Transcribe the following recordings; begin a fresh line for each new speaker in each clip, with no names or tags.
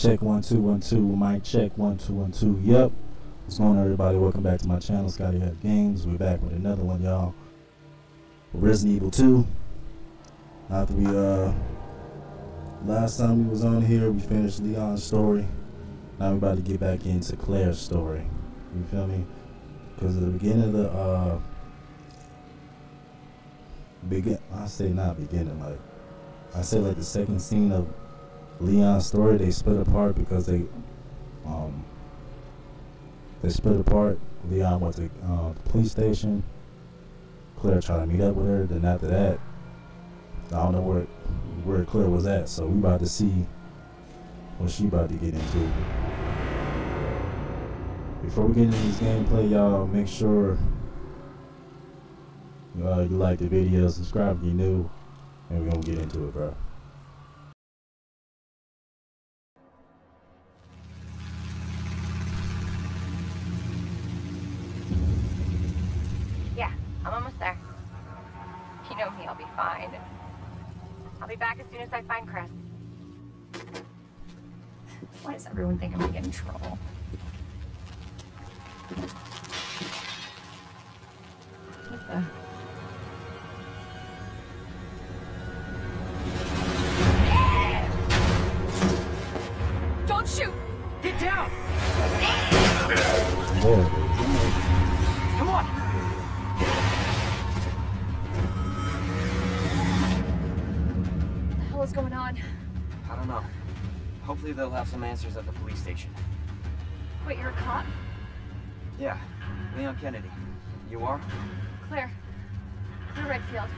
check one two one two. Mic check one two one two. Yep. What's going on, everybody? Welcome back to my channel, Scotty Got Games. We're back with another one, y'all. Resident Evil 2. After we uh last time we was on here, we finished Leon's story. Now we're about to get back into Claire's story. You feel me? Because at the beginning of the uh begin I say not beginning, like I say like the second scene of Leon's story, they split apart because they um they split apart. Leon went to uh, the police station. Claire tried to meet up with her. Then after that, I don't know where where Claire was at. So we about to see what she about to get into. Before we get into this gameplay, y'all make sure uh, you like the video, subscribe if you're new, and we're gonna get into it, bro.
I'm almost there. You know me, I'll be fine. I'll be back as soon as I find Chris. Why does everyone think I'm gonna get in trouble? What the?
Some answers at the police station.
Wait, you're a cop?
Yeah, Leon Kennedy. You are?
Claire. Claire Redfield.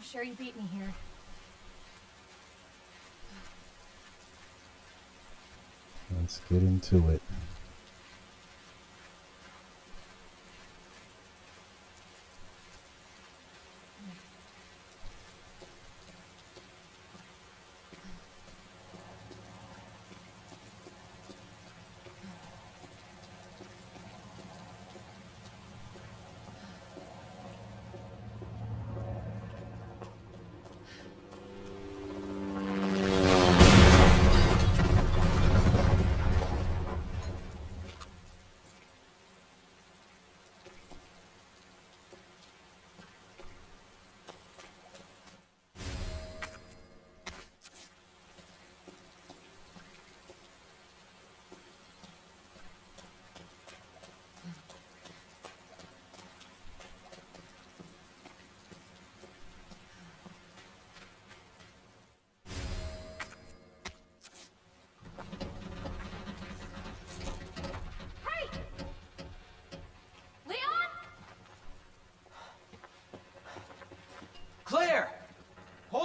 I'm sure you beat me here.
Let's get into it.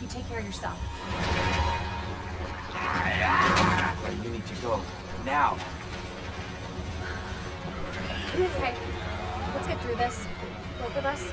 You take care of yourself.
You need to go. Now!
Okay. Let's get through this. Both of us.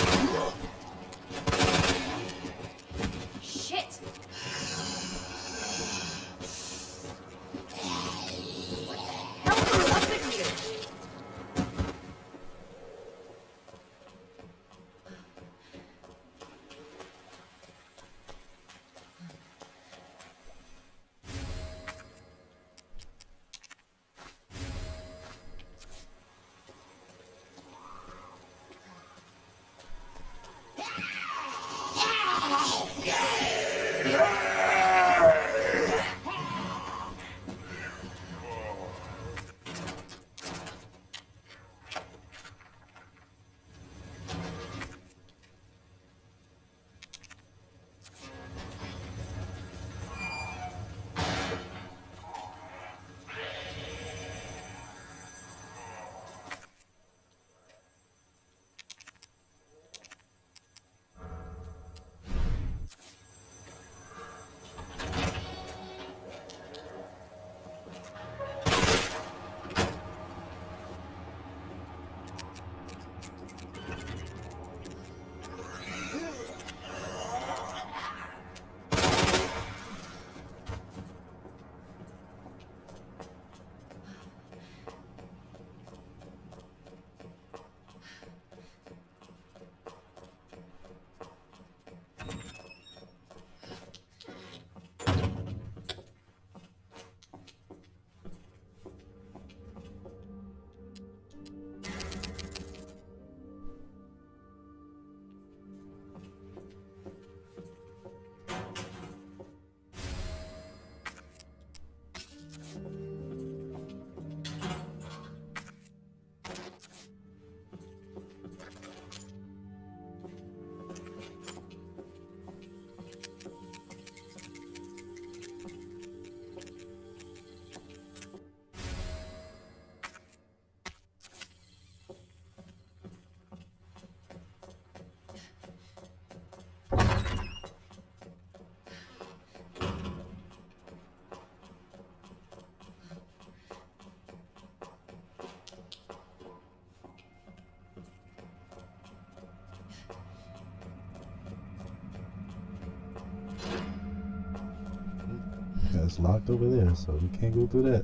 It's locked over there, so we can't go through that.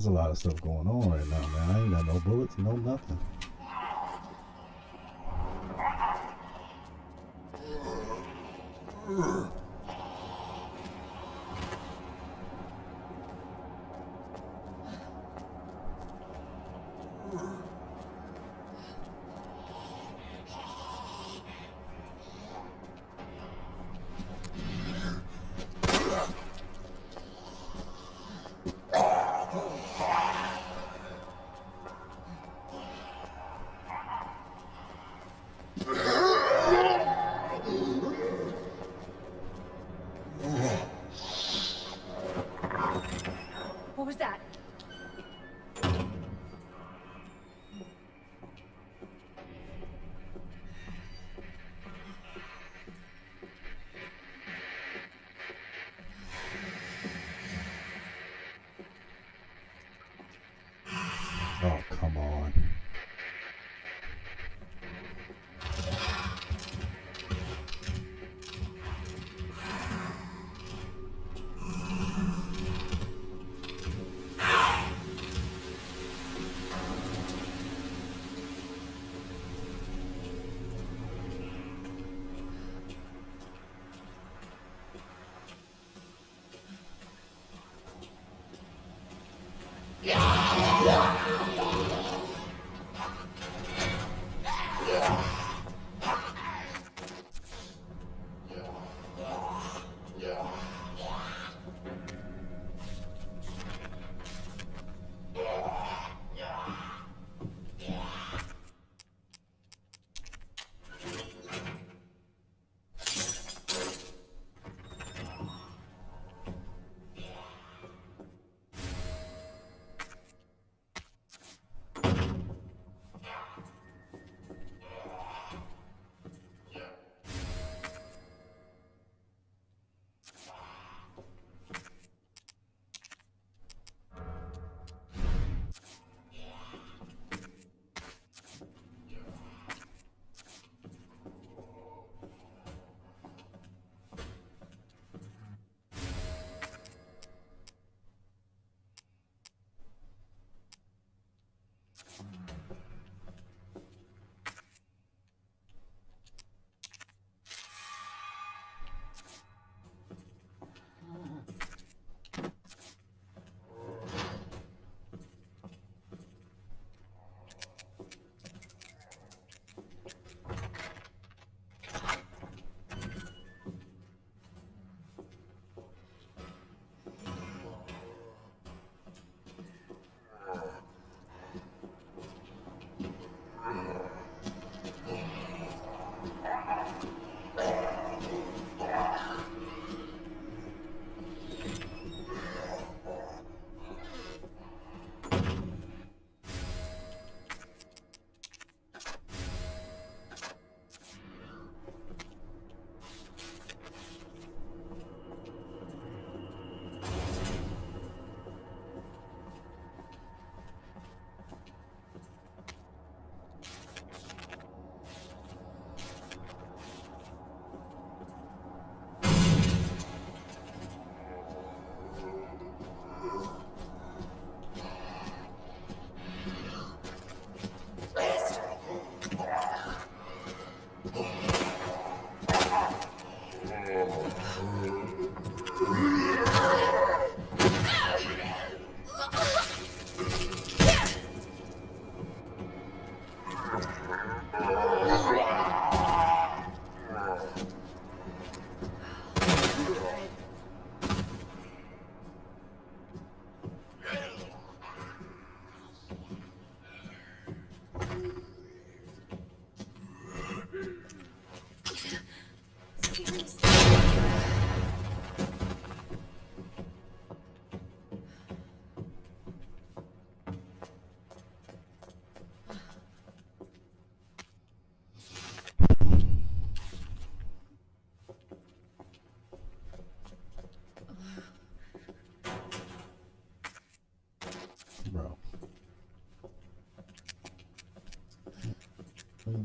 There's a lot of stuff going on right now, man. I ain't got no bullets, no nothing. Yeah.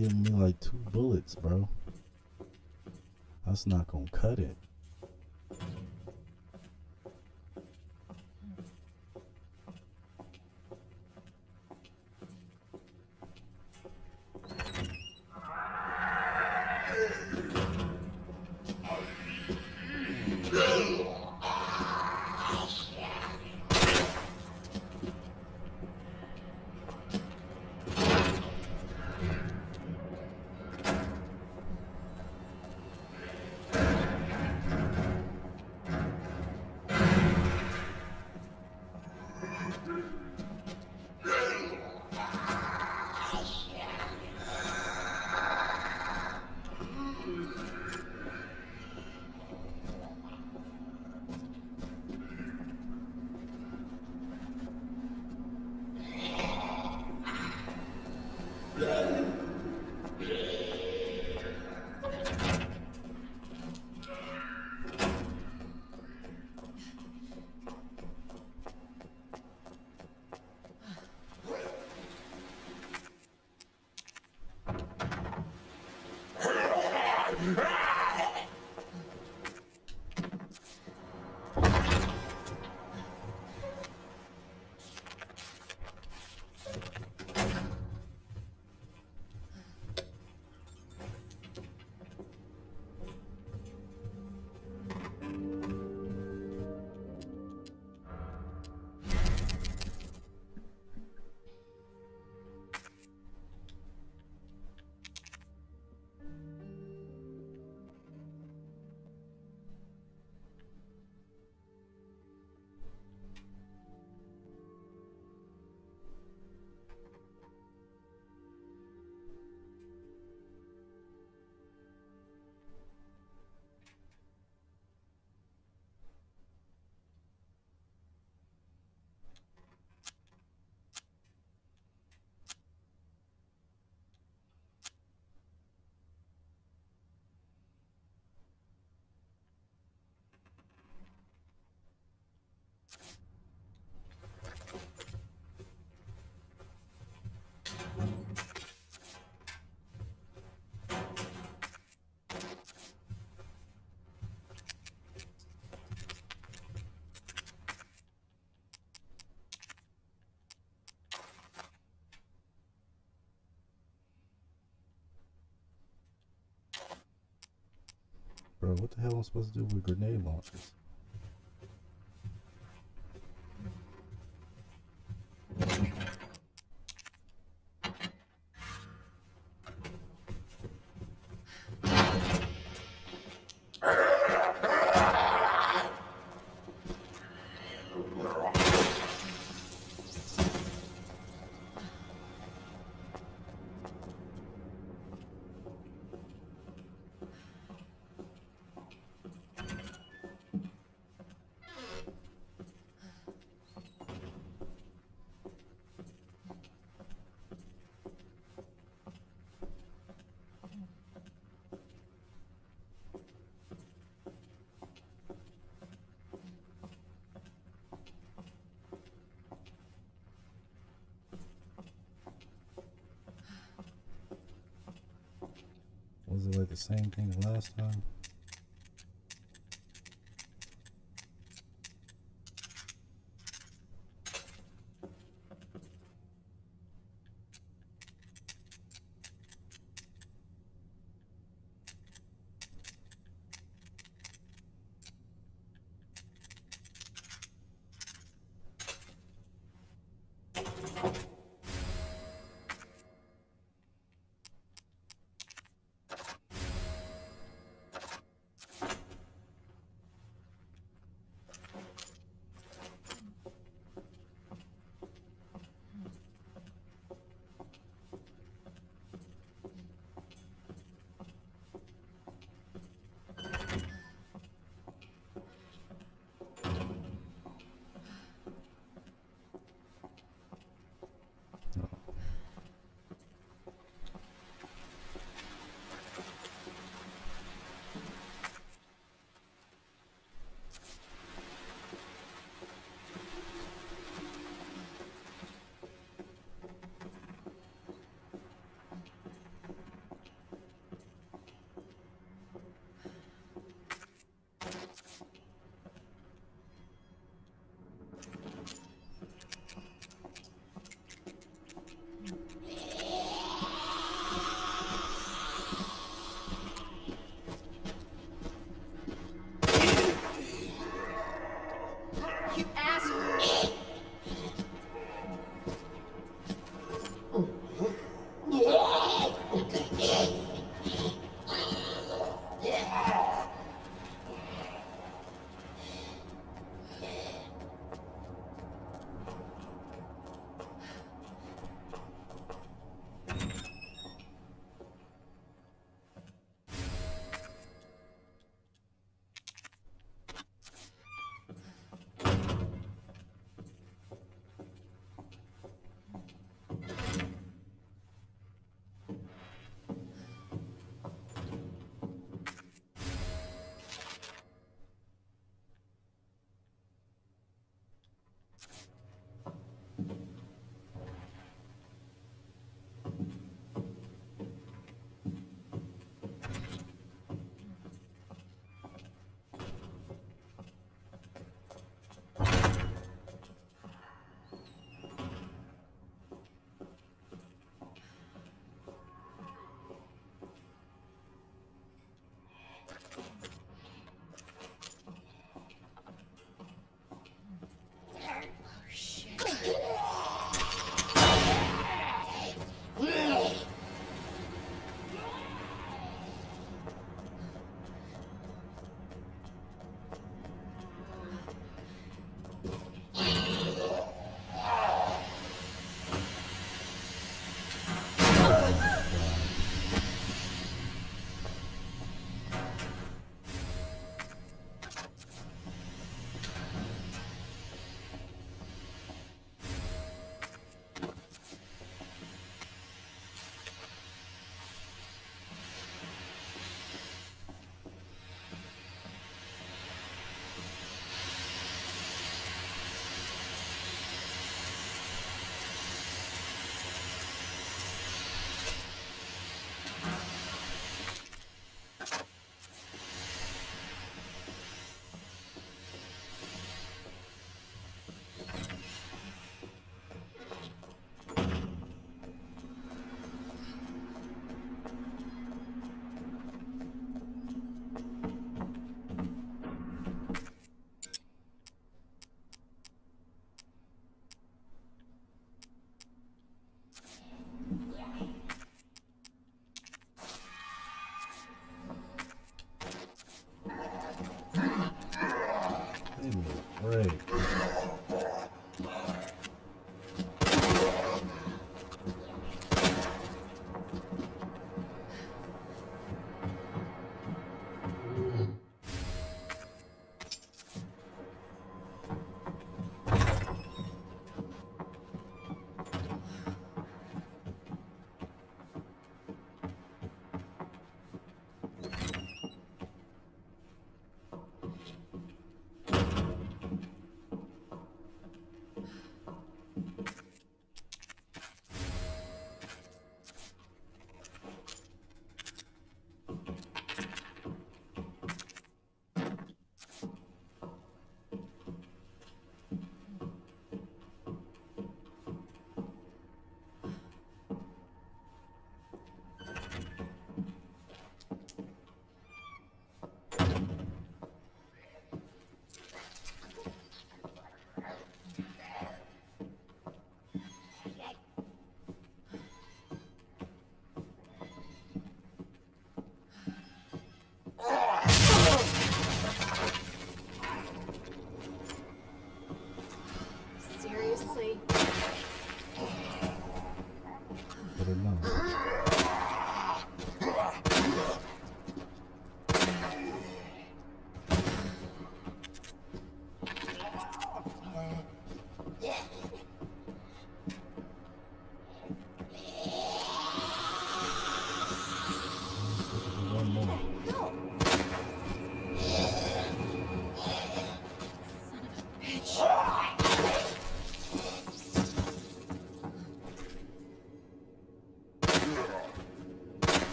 Giving me like two bullets, bro. That's not gonna cut it. What the hell am I supposed to do with grenade launchers? Like the same thing last time?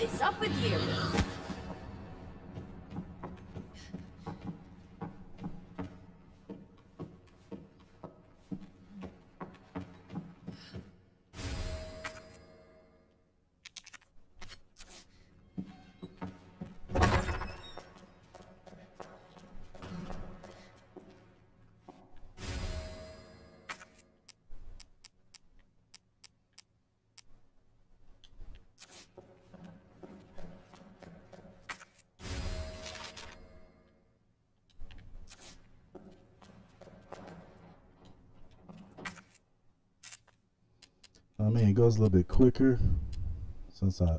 Is up with you?
Goes a little bit quicker since I.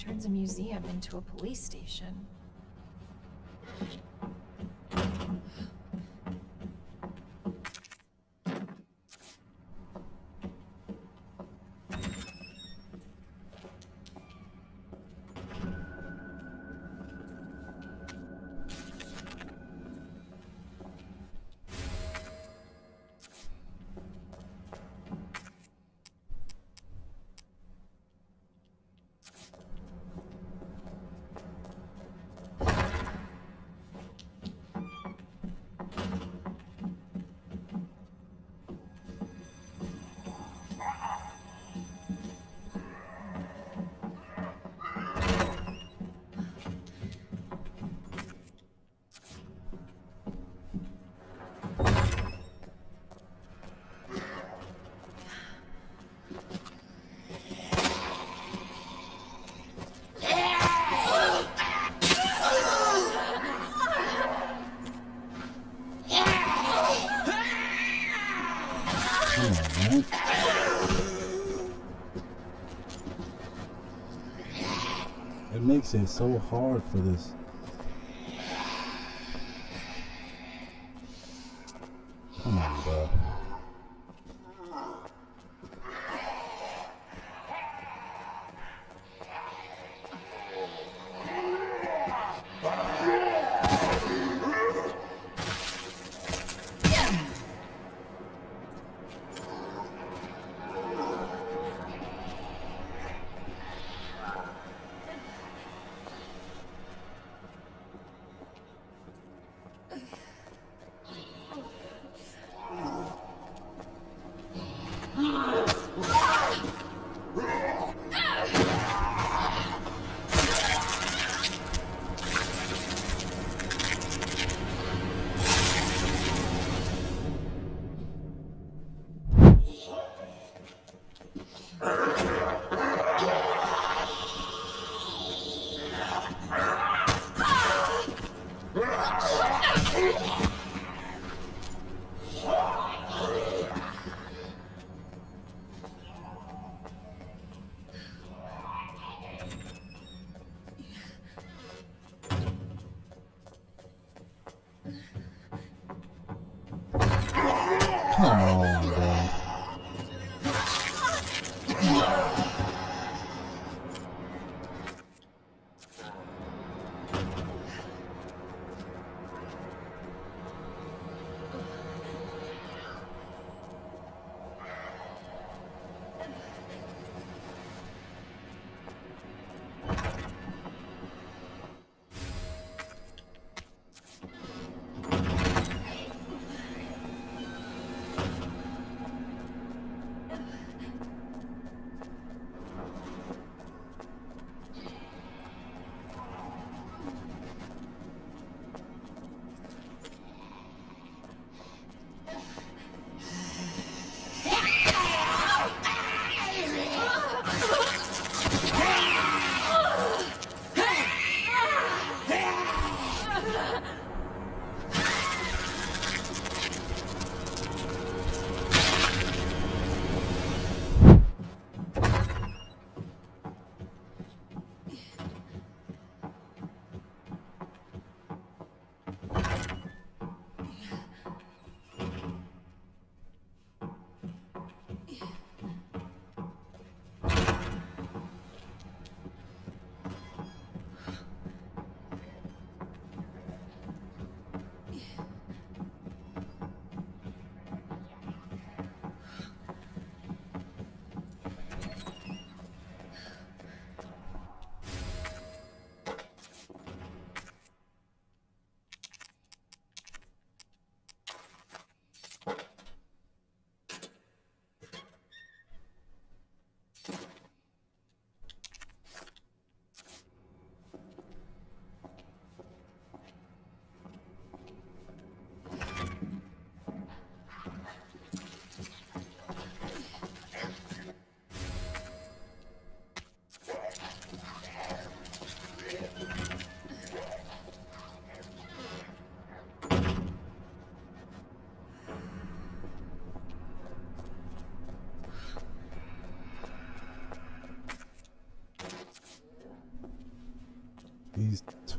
Turns a museum into a police station.
So hard for this. Come on, bro.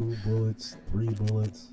Two bullets, three bullets.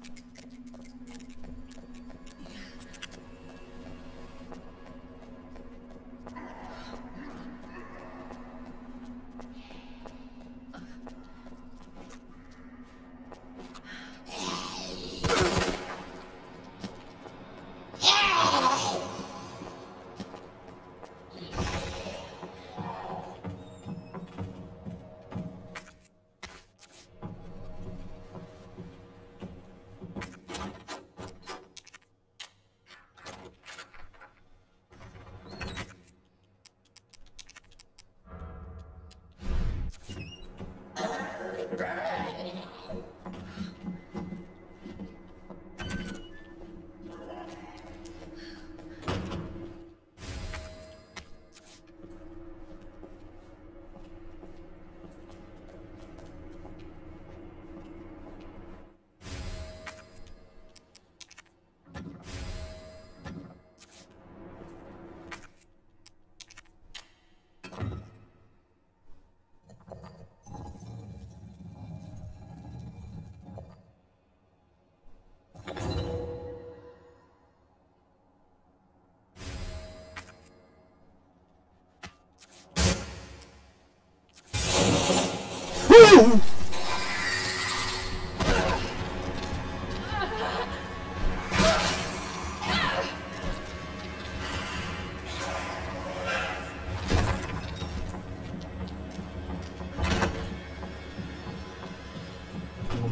Oh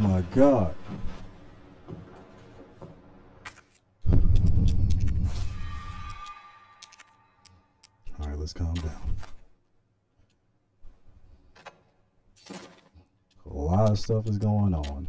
my god. Stuff is going on.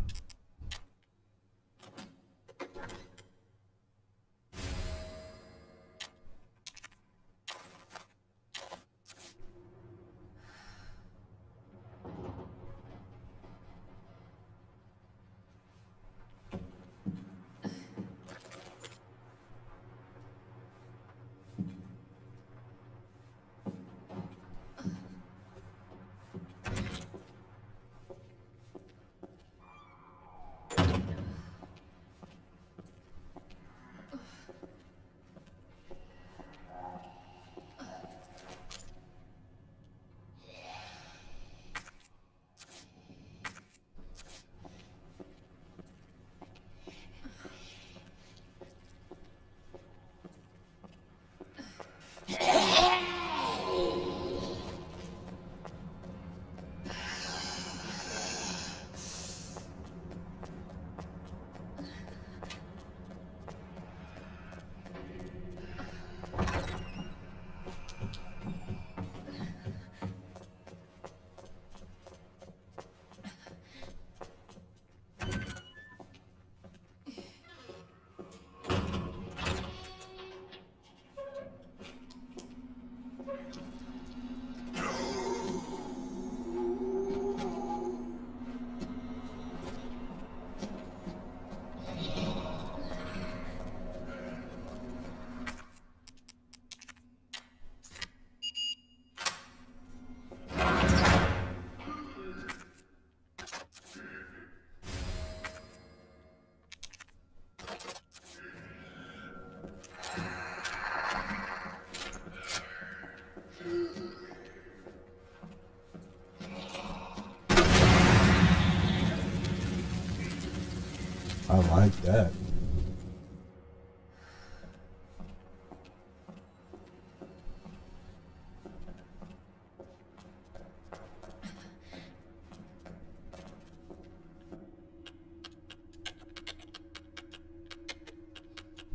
I like that.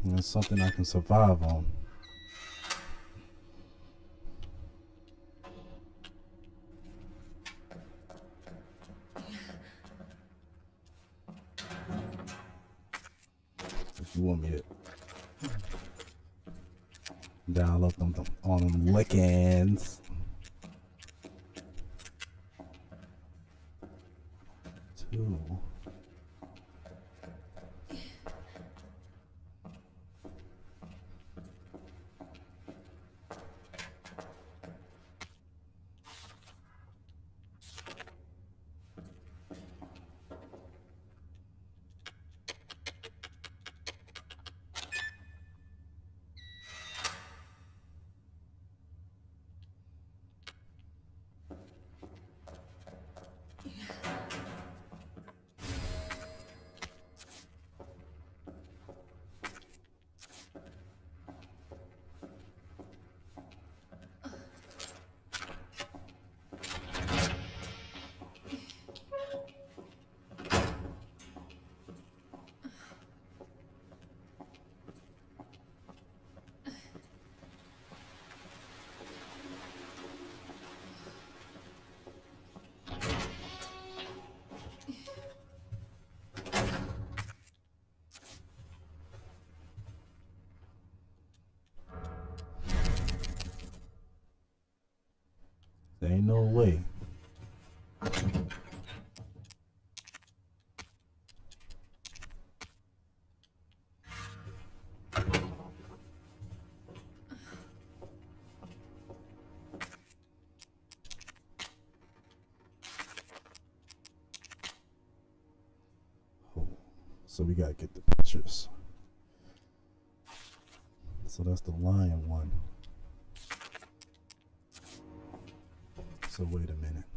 And That's something I can survive on. Ain't no way. So we gotta get the pictures. So that's the lion one. Wait a minute.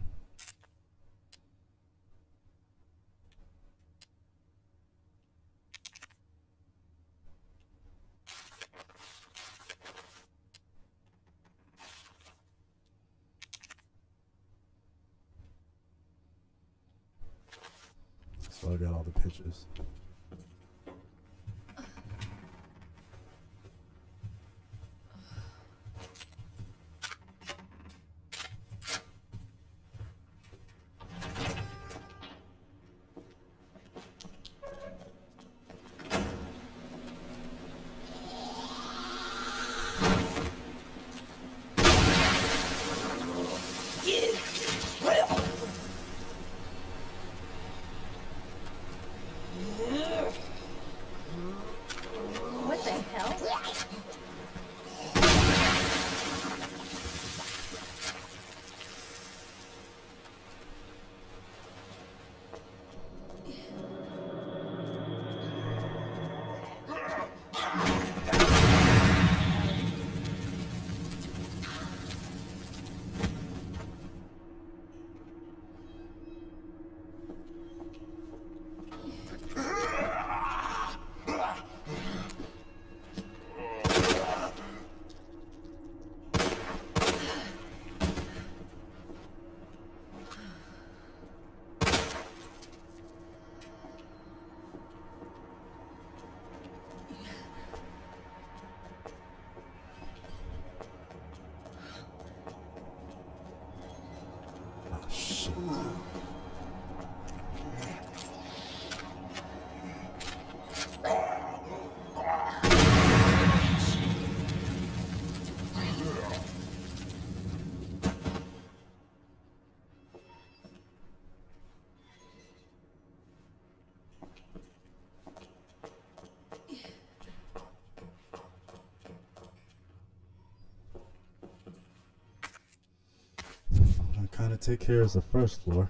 I take care of the first floor.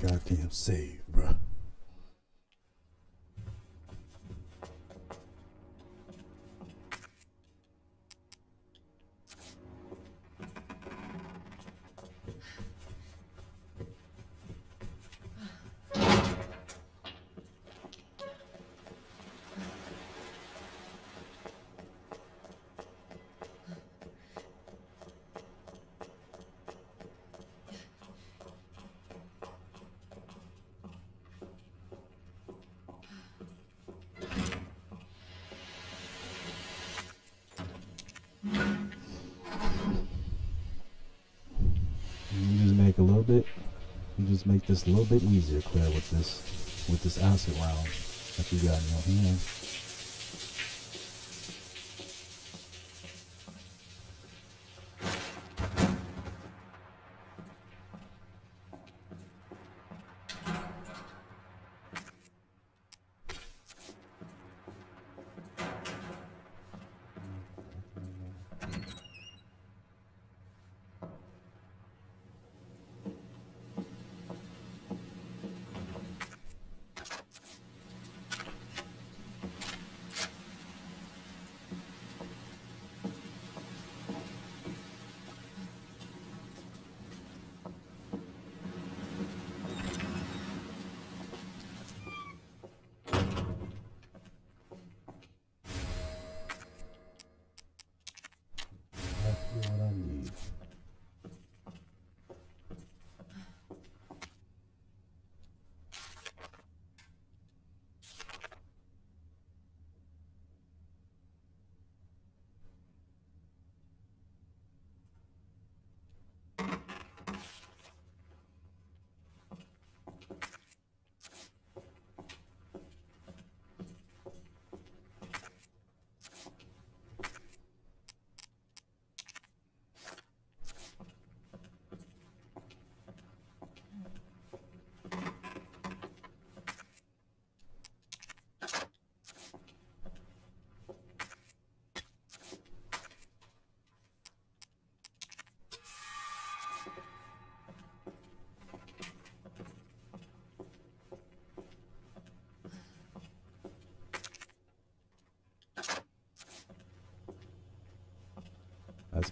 Goddamn save, bit. You just make this a little bit easier, Claire, with this with this acid round that you got in your hand.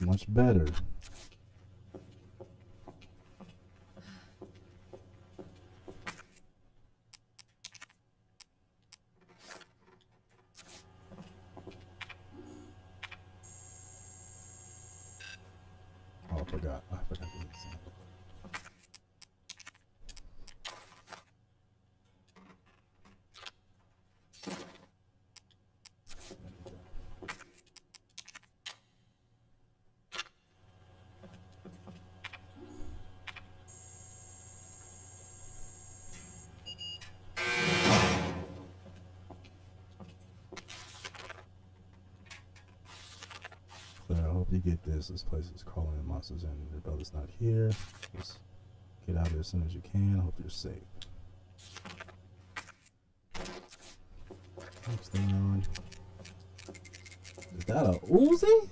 Much better. Oh, I forgot. I forgot to make get this. This place is crawling in monsters and your brother's not here. Just get out of there as soon as you can. I hope you're safe. Next thing on. Is that a Uzi?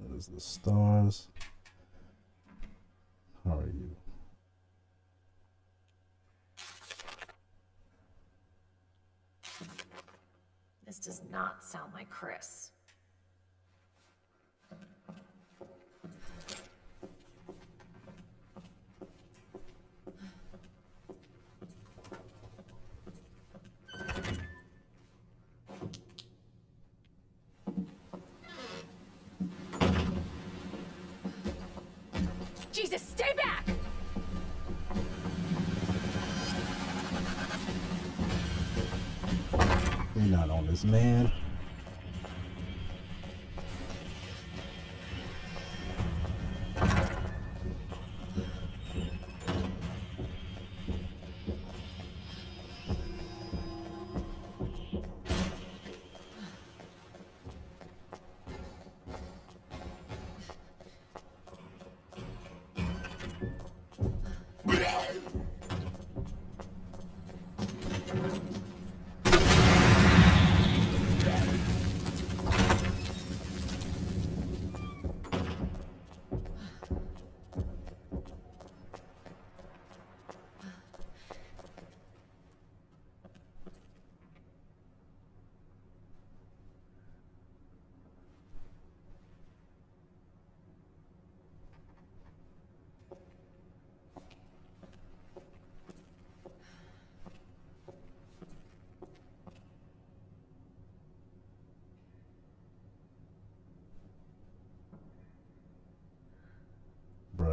That is the stars. How are you?
This does not sound like Chris.
Man.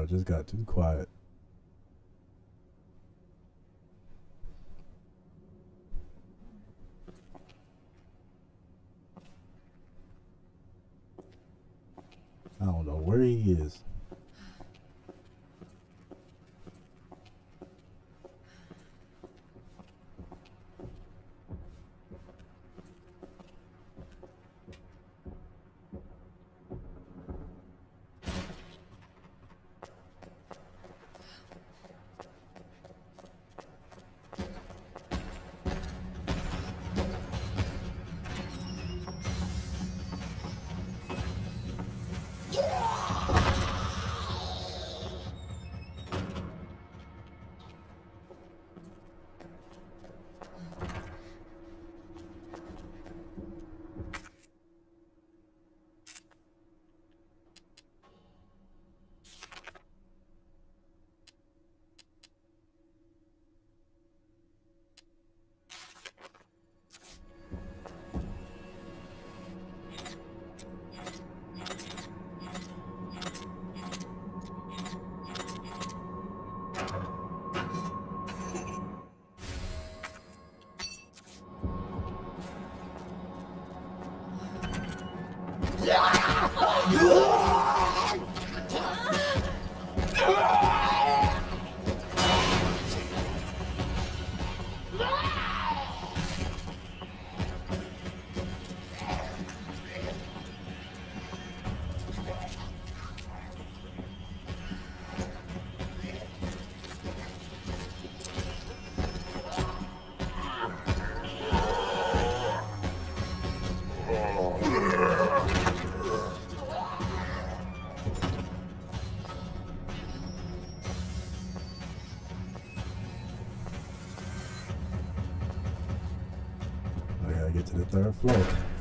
Bro, just got too quiet. Get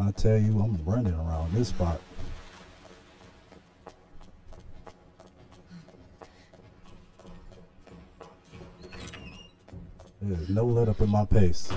I tell you, I'm running around this spot. There's no let up in my pace.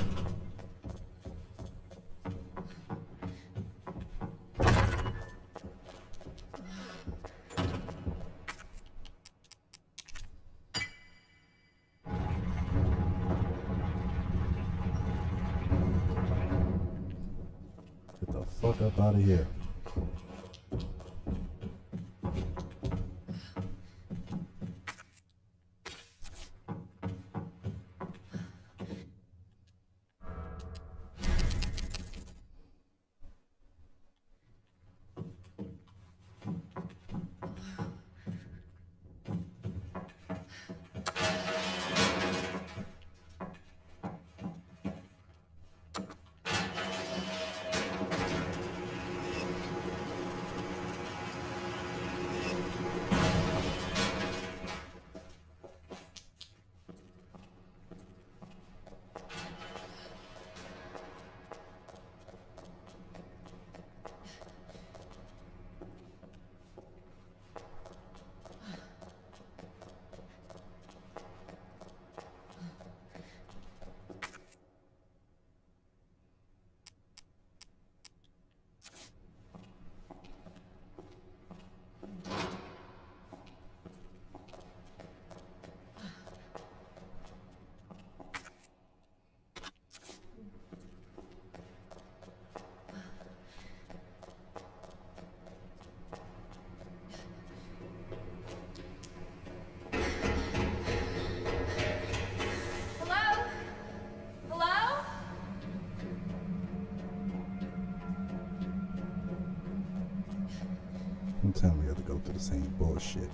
Same bullshit.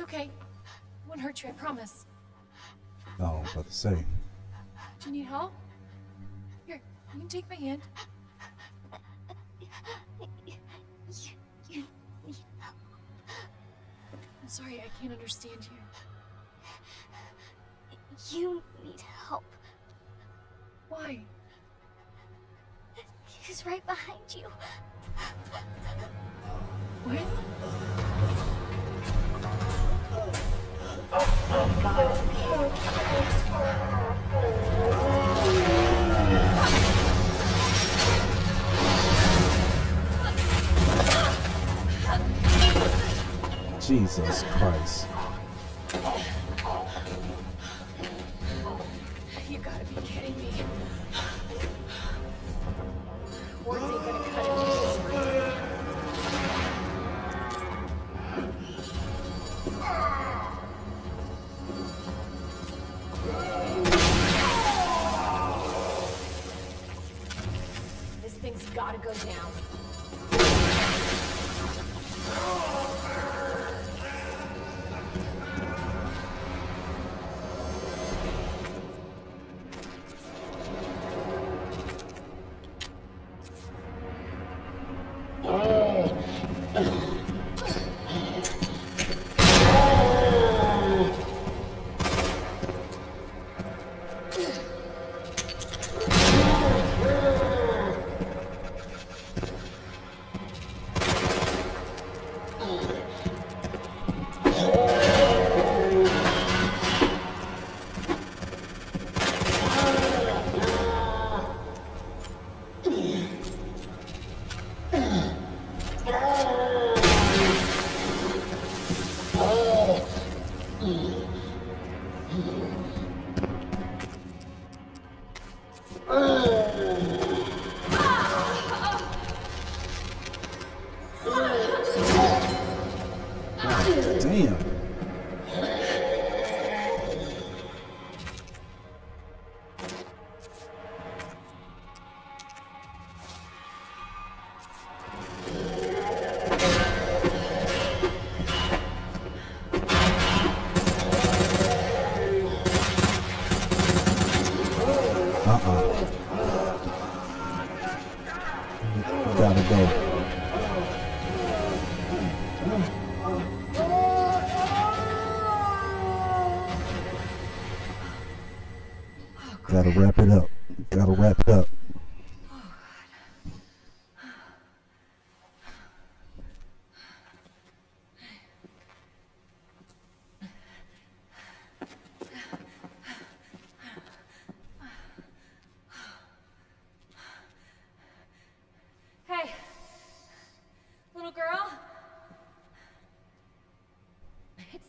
It's okay. It won't hurt you, I promise.
No, I was about to say.
Do you need help? Here, you can take my hand. I'm sorry, I can't understand you. Down.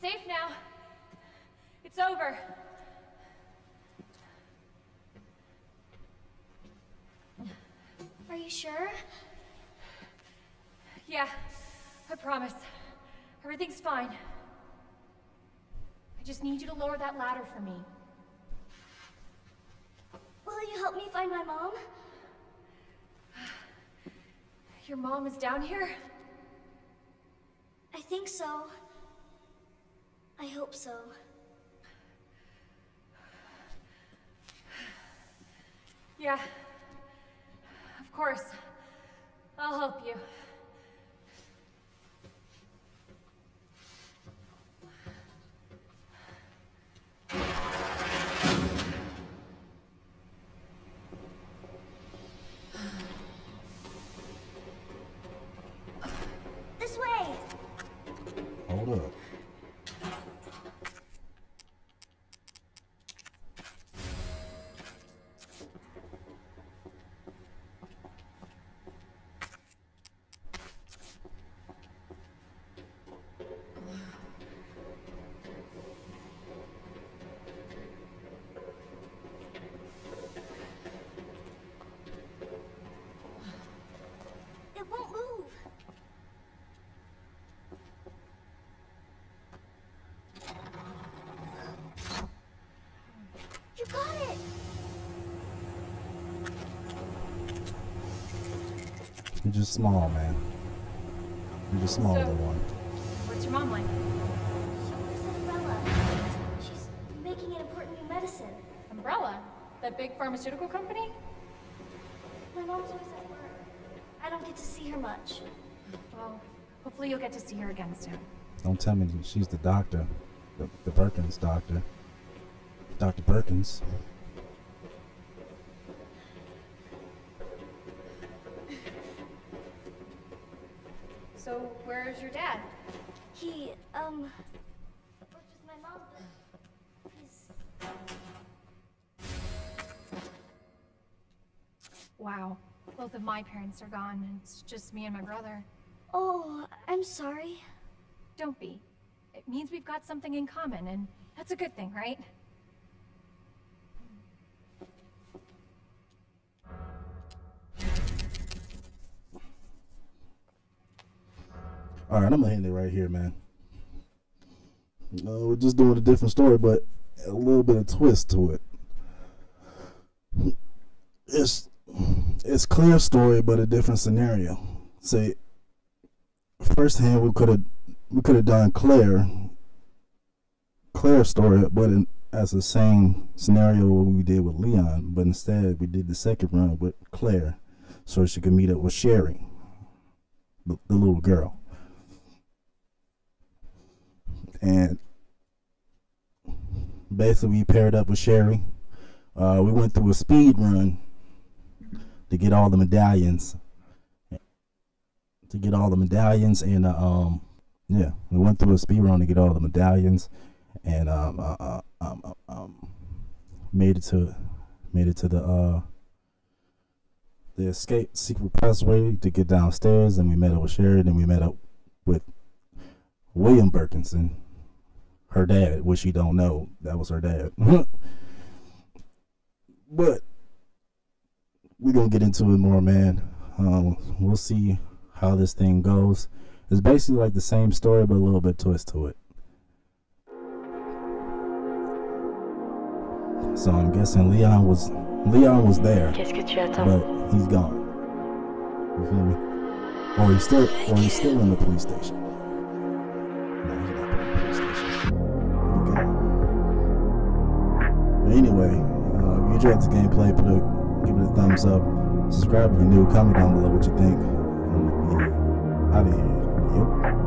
Safe now. It's over.
Are you sure?
Yeah, I promise. Everything's fine. I just need you to lower that ladder for me.
Will you help me find my mom?
Your mom is down here?
I think so. I hope so.
Yeah. Of course. I'll help you.
Got it!
You're just small, man. You're just small,
So-
little one.
What's your mom like?
She works Umbrella. She's making an important new medicine.
Umbrella? That big pharmaceutical company?
My mom's always at work. I don't get to see her much.
Well, hopefully you'll get to see her again soon.
Don't tell me she's the doctor. The, the Perkins doctor. Dr. Perkins.
So, where's your dad?
He, um, works with my mom, but he's
Wow. Both of my parents are gone, and it's just me and my brother.
Oh, I'm sorry.
Don't be. It means we've got something in common, and that's a good thing, right?
All right, I'm gonna end it right here, man. We're just doing a different story, but a little bit of twist to it. It's it's Claire story, but a different scenario. Say, firsthand, we could have we could have done Claire Claire's story, but in, as the same scenario we did with Leon, but instead we did the second run with Claire, so she could meet up with Sherry, the, the little girl. And basically we paired up with Sherry. Uh, we went through a speed run to get all the medallions. To get all the medallions and uh, um yeah, we went through a speed run to get all the medallions and um uh, uh, um, uh, um made it to made it to the uh the escape secret passway to get downstairs and we met up with Sherry and we met up with William Birkinson, her dad, which she don't know that was her dad. but we're gonna get into it more, man. Um, we'll see how this thing goes. It's basically like the same story, but a little bit twist to it. So I'm guessing Leon was Leon was there,
Qu'est-ce que tu attends
but he's gone. You feel me? Or he's still, or he's still in the police station. Anyway, uh, if you enjoyed the gameplay, put a, give it a thumbs up. Subscribe if you're new. Comment down below what you think. And we out of here. Yep.